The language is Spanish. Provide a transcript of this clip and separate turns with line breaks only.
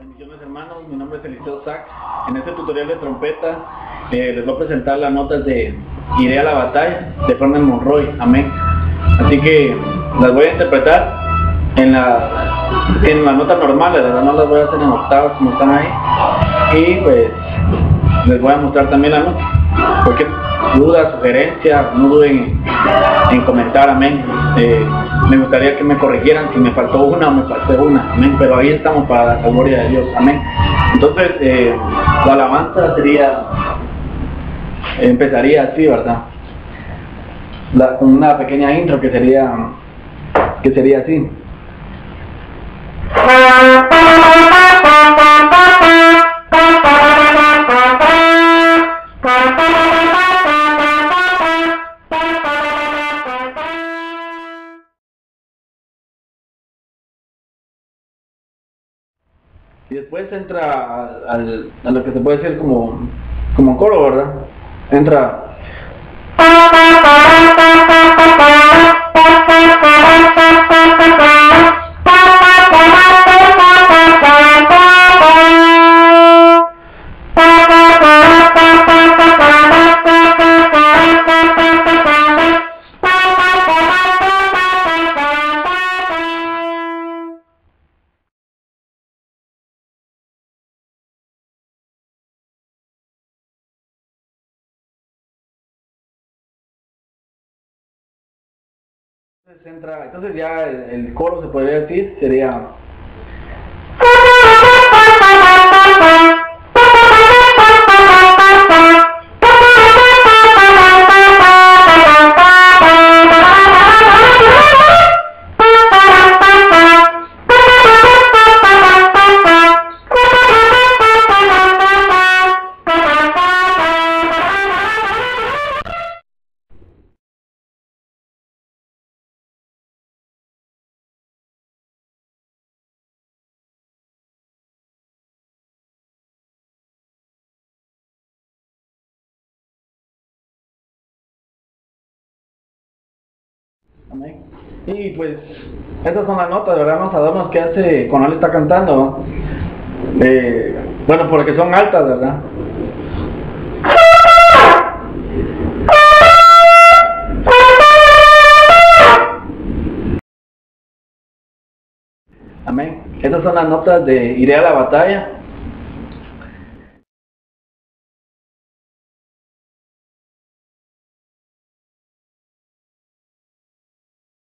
Bendiciones hermanos, mi nombre es Eliseo Sax. En este tutorial de trompeta eh, les voy a presentar las notas de Iré a la batalla de Fernand Monroy. Amén. Así que las voy a interpretar en la en la nota normal, ¿verdad? no las voy a hacer en octavas como están ahí. Y pues les voy a mostrar también la nota. Cualquier duda, sugerencia, no duden en comentar, amén. Eh, me gustaría que me corrigieran si me faltó una o me falté una, amén. Pero ahí estamos para la gloria de Dios, amén. Entonces, eh, la alabanza sería, empezaría así, ¿verdad? La, una pequeña intro que sería, que sería así. Y después entra al, a lo que se puede decir como, como coro, ¿verdad? Entra... Entonces, ya el, el coro se podría decir sería Amén. Y pues, estas son las notas, ¿verdad? Los adornos que hace cuando él está cantando. Eh, bueno, porque son altas, ¿verdad? Amén. Estas son las notas de Iré a la batalla.